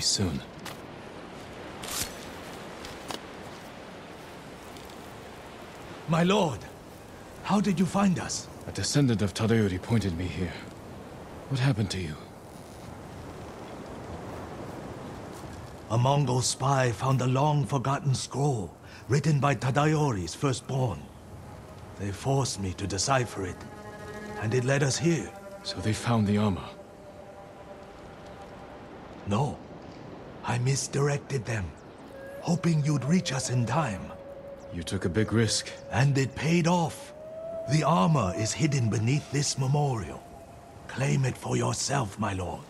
soon. My lord, how did you find us? A descendant of Tadayori pointed me here. What happened to you? A Mongol spy found a long-forgotten scroll written by Tadayori's firstborn. They forced me to decipher it, and it led us here. So they found the armor. No, I misdirected them, hoping you'd reach us in time. You took a big risk. And it paid off. The armor is hidden beneath this memorial. Claim it for yourself, my lord.